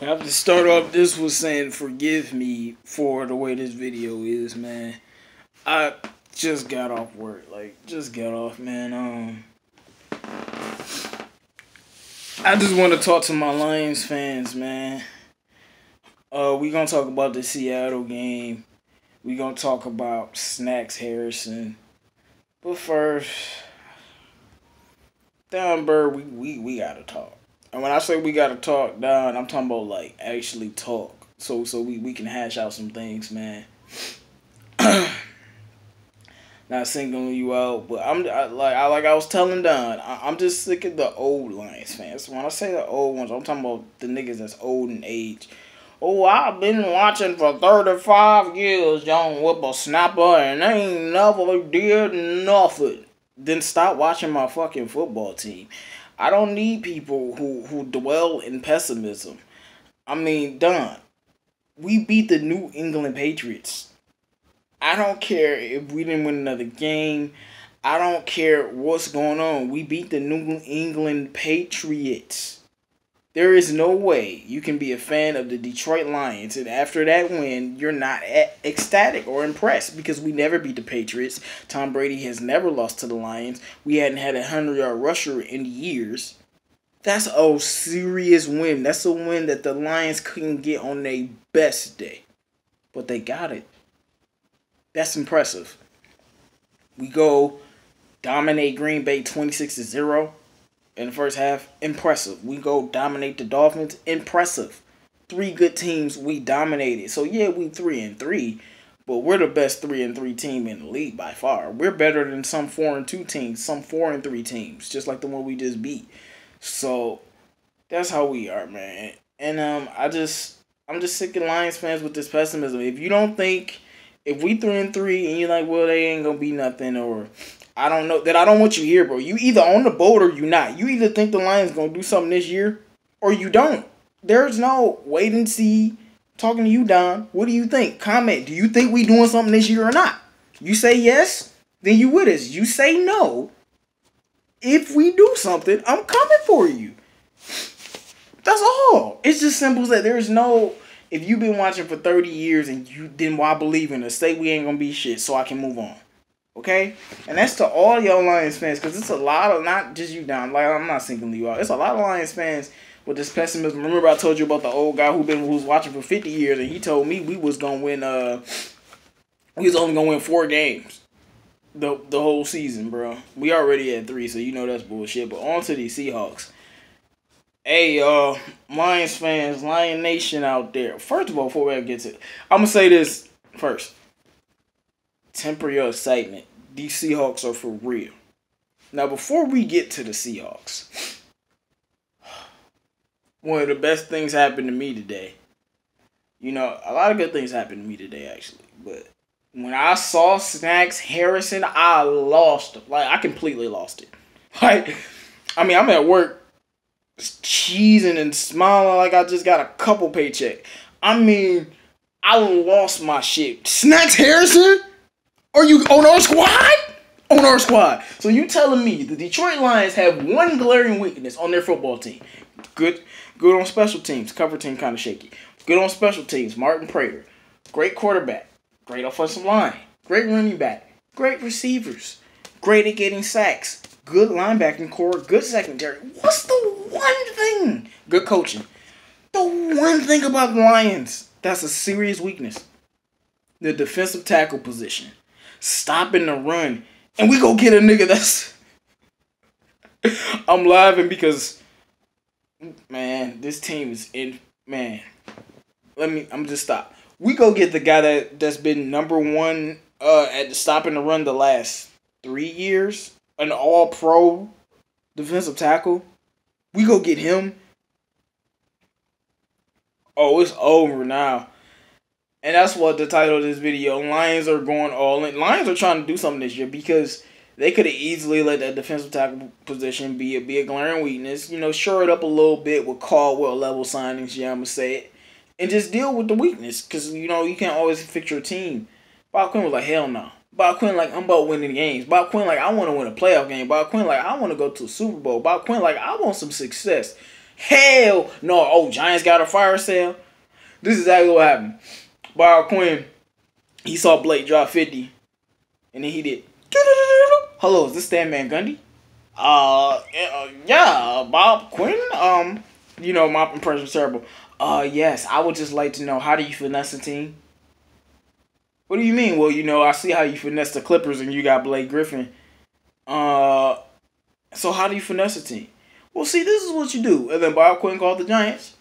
I have to start off this with saying forgive me for the way this video is, man. I just got off work. Like, just got off, man. Um I just want to talk to my Lions fans, man. Uh we gonna talk about the Seattle game. We gonna talk about Snacks Harrison. But first, Don Bird, we, we, we gotta talk. And when I say we gotta talk, Don, I'm talking about like actually talk. So so we, we can hash out some things, man. Not singling you out, but I'm I, like I like I was telling Don, I, I'm just sick of the old Lions fans. When I say the old ones, I'm talking about the niggas that's old in age. Oh, I've been watching for 35 years, young whippersnapper, and they ain't never did nothing. Then stop watching my fucking football team. I don't need people who, who dwell in pessimism. I mean, Don, we beat the New England Patriots. I don't care if we didn't win another game. I don't care what's going on. We beat the New England Patriots. There is no way you can be a fan of the Detroit Lions and after that win, you're not ecstatic or impressed because we never beat the Patriots. Tom Brady has never lost to the Lions. We hadn't had a 100 yard rusher in years. That's a serious win. That's a win that the Lions couldn't get on their best day. But they got it. That's impressive. We go dominate Green Bay 26 to 0 in the first half, impressive. We go dominate the Dolphins, impressive. Three good teams, we dominated. So yeah, we three and three, but we're the best three and three team in the league by far. We're better than some four and two teams, some four and three teams, just like the one we just beat. So that's how we are, man. And um, I just I'm just sick of Lions fans with this pessimism. If you don't think if we three and three and you're like, well, they ain't gonna be nothing, or I don't know that I don't want you here, bro. You either on the boat or you not. You either think the Lions gonna do something this year or you don't. There's no wait and see. Talking to you, Don. What do you think? Comment. Do you think we doing something this year or not? You say yes, then you with us. You say no. If we do something, I'm coming for you. That's all. It's just simple as that. There's no. If you've been watching for 30 years and you didn't why believe in us, say we ain't gonna be shit so I can move on. Okay, and that's to all y'all Lions fans, because it's a lot of not just you down. Like I'm not singling you out. It's a lot of Lions fans with this pessimism. Remember, I told you about the old guy who been who was watching for 50 years, and he told me we was gonna win. Uh, we was only gonna win four games, the the whole season, bro. We already had three, so you know that's bullshit. But on to these Seahawks. Hey, uh, Lions fans, Lion Nation out there. First of all, before we get to, I'm gonna say this first temper your excitement. These Seahawks are for real. Now, before we get to the Seahawks, one of the best things happened to me today. You know, a lot of good things happened to me today, actually. But when I saw Snacks Harrison, I lost. Like, I completely lost it. Like, I mean, I'm at work cheesing and smiling like I just got a couple paycheck. I mean, I lost my shit. Snacks Harrison? Are you on our squad? On our squad. So you telling me the Detroit Lions have one glaring weakness on their football team? Good, good on special teams. Cover team kind of shaky. Good on special teams. Martin Prater, great quarterback, great offensive line, great running back, great receivers, great at getting sacks, good linebacking core, good secondary. What's the one thing? Good coaching. The one thing about the Lions that's a serious weakness the defensive tackle position stopping the run, and we go get a nigga that's. I'm laughing because, man, this team is in. Man, let me. I'm just stop. We go get the guy that that's been number one uh at stopping the run the last three years, an All Pro defensive tackle. We go get him. Oh, it's over now. And that's what the title of this video. Lions are going all in. Lions are trying to do something this year because they could have easily let that defensive tackle position be a be a glaring weakness. You know, shore it up a little bit with Caldwell level signings. Yeah, I'm gonna say it, and just deal with the weakness because you know you can't always fix your team. Bob Quinn was like, hell no. Bob Quinn like I'm about winning games. Bob Quinn like I want to win a playoff game. Bob Quinn like I want to go to a Super Bowl. Bob Quinn like I want some success. Hell no. Oh, Giants got a fire sale. This is exactly what happened. Bob Quinn, he saw Blake drop 50. And then he did. Hello, is this Stan Van Gundy? Uh, yeah, Bob Quinn. Um, you know, my impression's terrible. Uh, yes, I would just like to know how do you finesse a team? What do you mean? Well, you know, I see how you finesse the Clippers and you got Blake Griffin. Uh, so how do you finesse a team? Well, see, this is what you do. And then Bob Quinn called the Giants.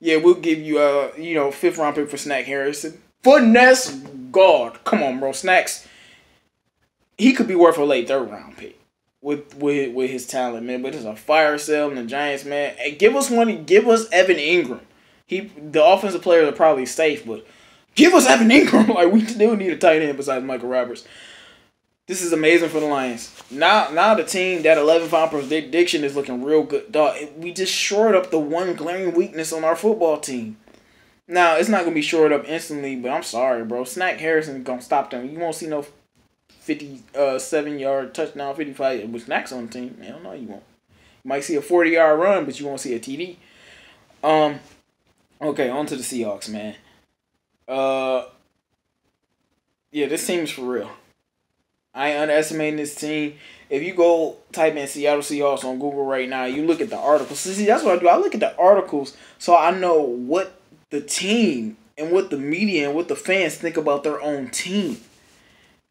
Yeah, we'll give you a you know fifth round pick for Snack Harrison. Finesse guard. Come on, bro. Snacks. He could be worth a late third round pick with with with his talent, man. But it's a fire sale in the Giants, man. Hey, give us one. Give us Evan Engram. He the offensive players are probably safe, but give us Evan Engram. like we still need a tight end besides Michael Roberts. This is amazing for the Lions. Now, now the team that eleven five prediction is looking real good. Dog, we just shored up the one glaring weakness on our football team. Now it's not gonna be shored up instantly, but I'm sorry, bro. Snack Harrison gonna stop them. You won't see no 57 yard touchdown, 55 with snacks on the team. I don't know, you won't. You might see a 40 yard run, but you won't see a TD. Um, okay, on to the Seahawks, man. Uh, yeah, this team is for real. I ain't underestimating this team. If you go type in Seattle Seahawks on Google right now, you look at the articles. See, that's what I do. I look at the articles so I know what the team and what the media and what the fans think about their own team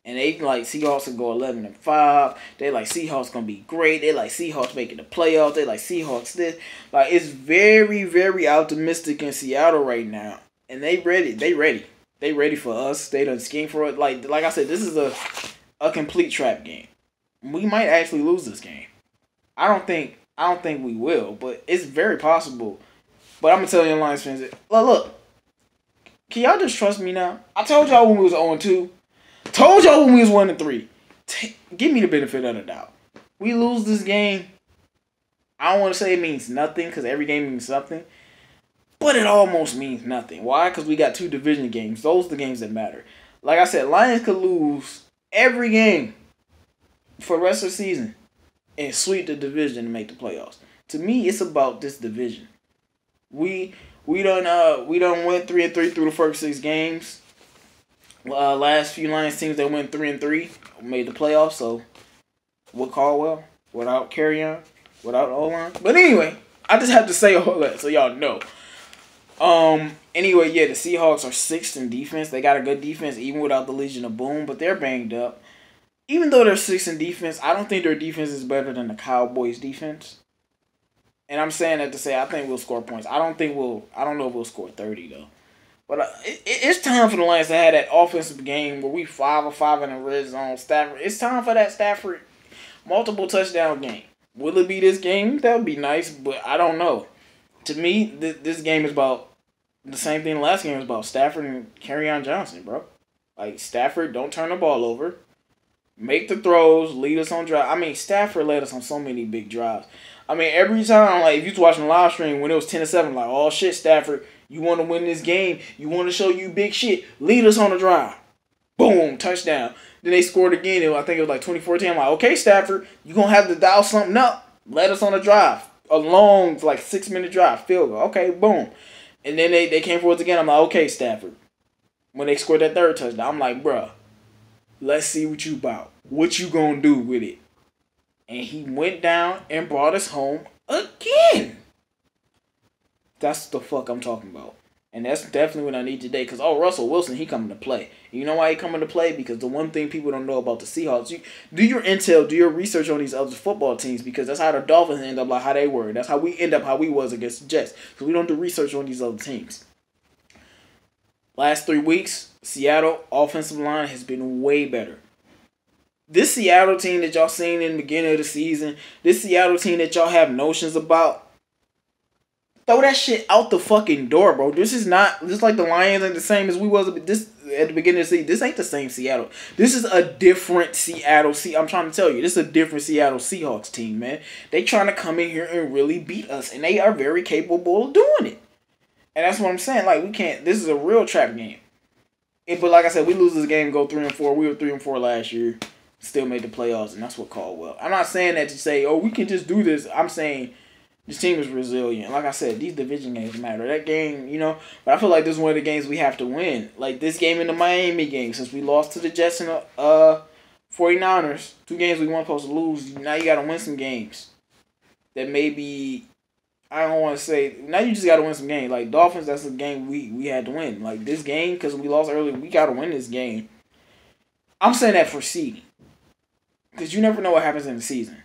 and they like Seahawks to go eleven and five. They like Seahawks gonna be great. They like Seahawks making the playoffs. They like Seahawks this. Like it's very very optimistic in Seattle right now, and they ready. They ready. They ready for us. They done scheme for it. Like like I said, this is a a complete trap game. We might actually lose this game. I don't think I don't think we will, but it's very possible. But I'm gonna tell you, Lions fans, look, look. Can y'all just trust me now? I told y'all when we was oh on 2 Told y'all when we was one and three. T- give me the benefit of the doubt. We lose this game. I don't want to say it means nothing because every game means something, but it almost means nothing. Why? Because we got two division games. Those are the games that matter. Like I said, Lions could lose every game for the rest of the season and sweep the division and make the playoffs. To me, it's about this division. We we don't uh we don't went three and three through the first six games uh, last few Lions teams that went three and three made the playoffs. So with Caldwell, without Kerryon, without O line. But anyway, I just have to say all that so y'all know. Um. Anyway, yeah, the Seahawks are sixth in defense. They got a good defense even without the Legion of Boom, but they're banged up. Even though they're sixth in defense, I don't think their defense is better than the Cowboys' defense. And I'm saying that to say I think we'll score points. I don't think we'll. I don't know if we'll score thirty though. But uh, it, it's time for the Lions to have that offensive game where we five or five in the red zone. Stafford, it's time for that Stafford multiple touchdown game. Will it be this game? That would be nice, but I don't know. To me, th- this game is about the same thing last game was about Stafford and Kerryon Johnson, bro. Like Stafford, don't turn the ball over. Make the throws, lead us on drive. I mean, Stafford led us on so many big drives. I mean, every time, like if you was watching the live stream when it was ten to seven, like, oh shit, Stafford, you want to win this game. You want to show you big shit. Lead us on a drive. Boom, touchdown. Then they scored again. It, I think it was like 2014. I'm like, okay, Stafford, you to have to dial something up. Let us on a drive. A long, like six minute drive. Field goal. Okay, boom. And then they, they came for us again. I'm like, okay, Stafford. When they scored that third touchdown, I'm like, bruh, let's see what you about. What you to do with it? And he went down and brought us home again. That's the fuck I'm talking about. And that's definitely what I need today. Cause oh Russell Wilson, he coming to play. You know why he coming to play? Because the one thing people don't know about the Seahawks, you do your intel, do your research on these other football teams, because that's how the Dolphins end up like how they were. That's how we end up how we was against the Jets. Because we don't do research on these other teams. Last three weeks, Seattle offensive line has been way better. This Seattle team that y'all seen in the beginning of the season, this Seattle team that y'all have notions about, Throw that shit out the fucking door, bro. This is not just like the Lions ain't the same as we was this at the beginning of the season. This ain't the same Seattle. This is a different Seattle. See, I'm trying to tell you, this is a different Seattle Seahawks team, man. They trying to come in here and really beat us, and they are very capable of doing it. And that's what I'm saying. Like we can't. This is a real trap game. But like I said, we lose this game, go three and four. We were three and four last year, still made the playoffs, and that's what Caldwell. I'm not saying that to say, oh, we can just do this. I'm saying This team is resilient. Like I said, these division games matter. That game, you know, but I feel like this is one of the games we have to win. Like this game in the Miami game, since we lost to the Jets and the uh, 49ers, two games we weren't supposed to lose. Now you got to win some games that maybe I don't want to say now you just got to win some games. Like Dolphins, that's a game we we had to win. Like this game because we lost early, we got to win this game. I'm saying that for seeding because you never know what happens in the season.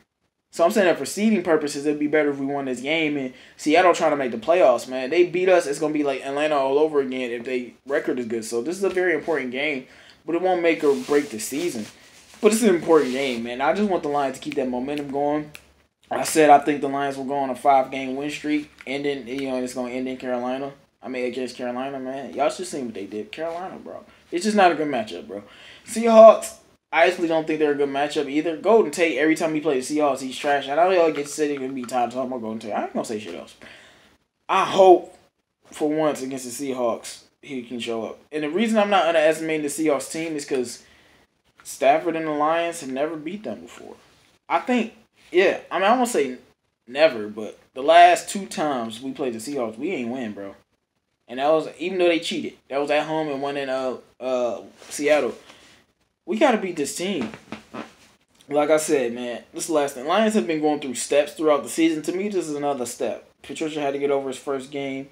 So I'm saying that for seeding purposes, it'd be better if we won this game. And Seattle trying to make the playoffs, man. They beat us, it's gonna be like Atlanta all over again if they record is good. So this is a very important game, but it won't make or break the season. But it's an important game, man. I just want the Lions to keep that momentum going. I said I think the Lions will go on a five game win streak, and then you know it's gonna end in Carolina. I mean against Carolina, man. Y'all should see what they did. Carolina, bro. It's just not a good matchup, bro. Seahawks, I actually don't think they're a good matchup either. Golden Tate, every time he plays the Seahawks, he's trash. And I know y'all get it's gonna be time to talk about Golden Tate. I ain't gonna say shit else. I hope for once against the Seahawks he can show up. And the reason I'm not underestimating the Seahawks team is because Stafford and the Lions have never beat them before. I think, yeah, I mean I won't say never, but the last two times we played the Seahawks, we ain't win, bro. And that was even though they cheated. That was at home and one in uh uh Seattle we got to beat this team. Like I said, man, this last thing. Lions have been going through steps throughout the season. To me, this is another step. Patricia had to get over his first game.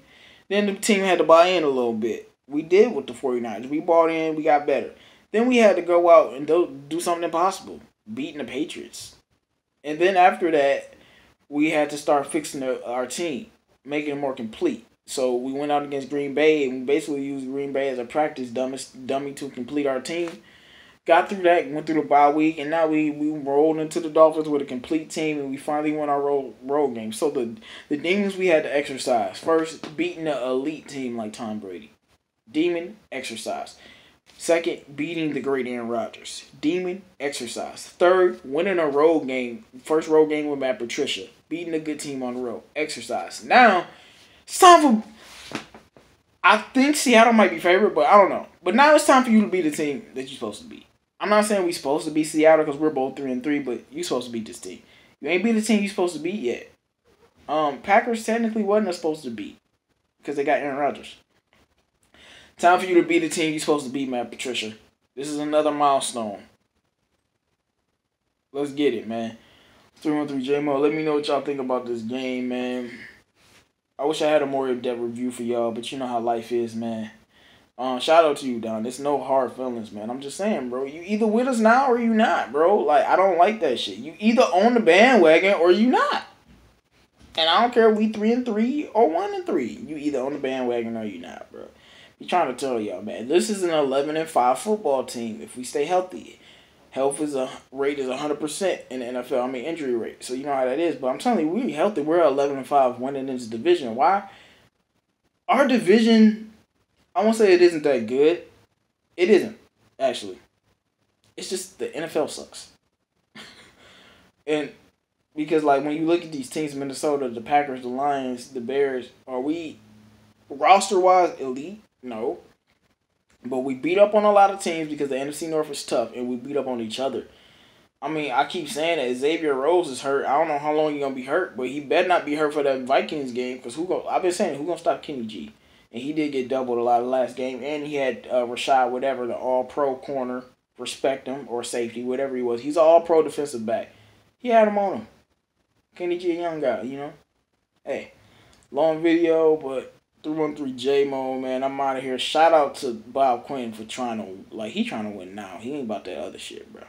Then the team had to buy in a little bit. We did with the 49ers. We bought in, we got better. Then we had to go out and do, do something impossible, beating the Patriots. And then after that, we had to start fixing the, our team, making it more complete. So we went out against Green Bay and we basically used Green Bay as a practice dummy, dummy to complete our team got through that, went through the bye week, and now we we rolled into the Dolphins with a complete team, and we finally won our road road game. So the the demons we had to exercise first, beating an elite team like Tom Brady, demon exercise. Second, beating the great Aaron Rodgers, demon exercise. Third, winning a road game, first road game with Matt Patricia, beating a good team on the road, exercise. Now, it's time for. I think Seattle might be favorite, but I don't know. But now it's time for you to be the team that you're supposed to be. I'm not saying we're supposed to be Seattle because we're both three and three, but you're supposed to beat this team. You ain't beat the team you're supposed to beat yet. Um, Packers technically wasn't supposed to beat because they got Aaron Rodgers. Time for you to beat the team you're supposed to beat, Matt Patricia. This is another milestone. Let's get it, man. 313 J Mo. Let me know what y'all think about this game, man. I wish I had a more in-depth review for y'all, but you know how life is, man. Um, shout out to you, Don. It's no hard feelings, man. I'm just saying, bro. You either with us now or you not, bro. Like I don't like that shit. You either own the bandwagon or you not. And I don't care we three and three or one and three. You either own the bandwagon or you not, bro. Be trying to tell y'all, man. This is an eleven and five football team. If we stay healthy, health is a rate is hundred percent in the NFL. I mean injury rate. So you know how that is. But I'm telling you, we healthy. We're eleven and five winning this division. Why? Our division I won't say it isn't that good. It isn't actually. It's just the NFL sucks. and because like when you look at these teams, Minnesota, the Packers, the Lions, the Bears, are we roster wise elite? No. But we beat up on a lot of teams because the NFC North is tough and we beat up on each other. I mean, I keep saying that Xavier Rhodes is hurt. I don't know how long he's gonna be hurt, but he better not be hurt for that Vikings game because who go? I've been saying who gonna stop Kenny G? And he did get doubled a lot last game. And he had uh, Rashad, whatever, the All Pro corner, respect him or safety, whatever he was. He's an All Pro defensive back. He had him on him. Kenny G, young guy, you know. Hey, long video, but 313 J Mo, man, I'm out of here. Shout out to Bob Quinn for trying to like he trying to win now. He ain't about that other shit, bro.